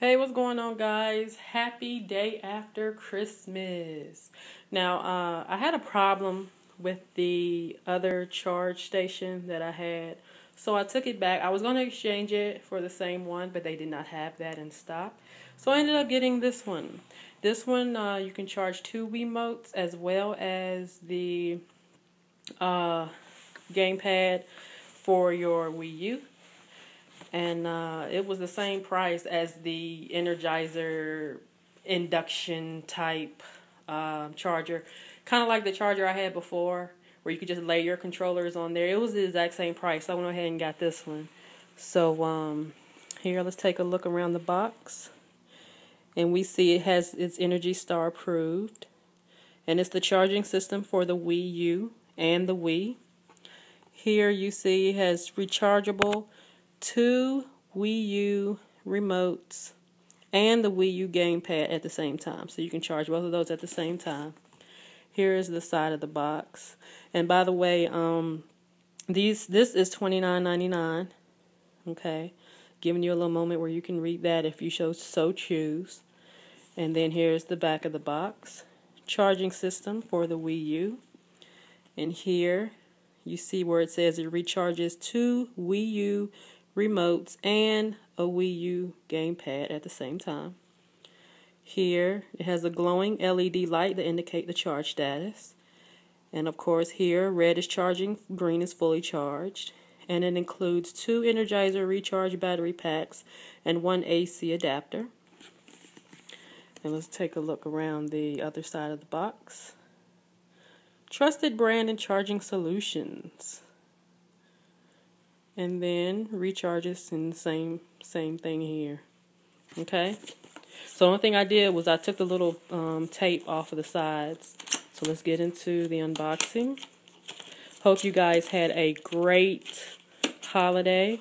Hey, what's going on, guys? Happy day after Christmas. Now, uh, I had a problem with the other charge station that I had, so I took it back. I was going to exchange it for the same one, but they did not have that in stock. So I ended up getting this one. This one, uh, you can charge two Wiimotes as well as the uh, gamepad for your Wii U and uh, it was the same price as the Energizer induction type uh, charger, kind of like the charger I had before, where you could just lay your controllers on there. It was the exact same price. So I went ahead and got this one. So um, here, let's take a look around the box, and we see it has its Energy Star approved, and it's the charging system for the Wii U and the Wii. Here you see it has rechargeable two Wii U remotes and the Wii U gamepad at the same time. So you can charge both of those at the same time. Here is the side of the box. And by the way, um, these this is twenty nine ninety nine. Okay, giving you a little moment where you can read that if you so so choose. And then here's the back of the box, charging system for the Wii U. And here you see where it says it recharges two Wii U remotes, and a Wii U gamepad at the same time. Here, it has a glowing LED light to indicate the charge status. And of course, here, red is charging, green is fully charged. And it includes two Energizer recharge battery packs and one AC adapter. And let's take a look around the other side of the box. Trusted brand and charging solutions and then recharges and same same thing here. Okay? So only thing I did was I took the little um, tape off of the sides. So let's get into the unboxing. Hope you guys had a great holiday.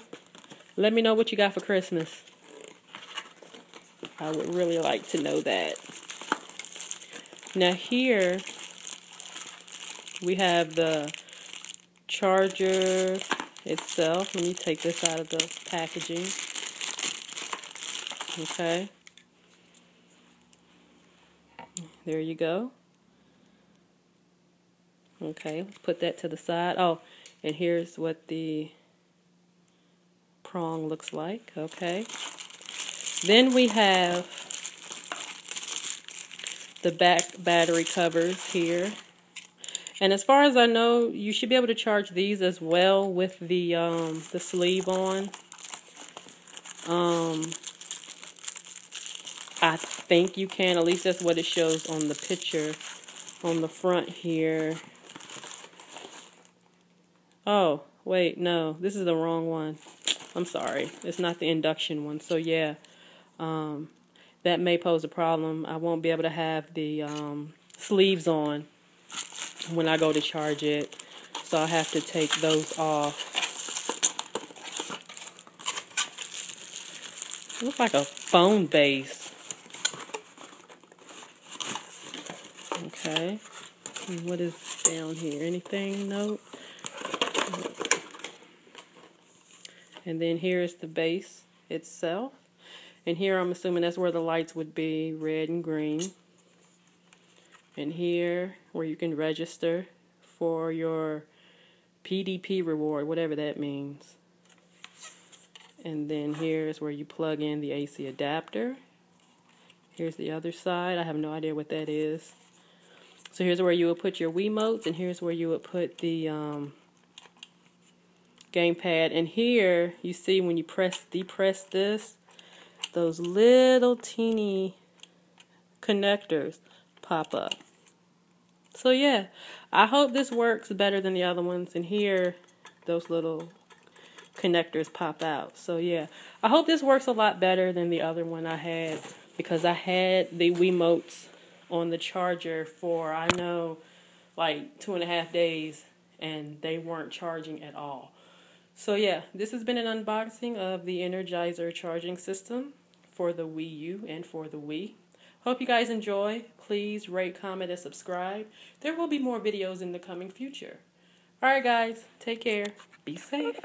Let me know what you got for Christmas. I would really like to know that. Now here we have the charger itself. Let me take this out of the packaging. Okay. There you go. Okay, let's put that to the side. Oh, and here's what the prong looks like. Okay. Then we have the back battery covers here. And as far as I know, you should be able to charge these as well with the um, the sleeve on. Um, I think you can. At least that's what it shows on the picture on the front here. Oh, wait, no. This is the wrong one. I'm sorry. It's not the induction one. So, yeah, um, that may pose a problem. I won't be able to have the um, sleeves on when I go to charge it. So I have to take those off. Looks like a phone base. Okay. And what is down here? Anything? Nope. And then here is the base itself. And here I'm assuming that's where the lights would be, red and green and here where you can register for your PDP reward, whatever that means. And then here's where you plug in the AC adapter. Here's the other side. I have no idea what that is. So here's where you would put your Wiimotes, and here's where you would put the um, gamepad. And here, you see when you press, depress this, those little teeny connectors pop up. So yeah, I hope this works better than the other ones. And here, those little connectors pop out. So yeah, I hope this works a lot better than the other one I had because I had the Wiimotes on the charger for I know like two and a half days and they weren't charging at all. So yeah, this has been an unboxing of the Energizer charging system for the Wii U and for the Wii. Hope you guys enjoy. Please rate, comment, and subscribe. There will be more videos in the coming future. Alright guys, take care. Be safe.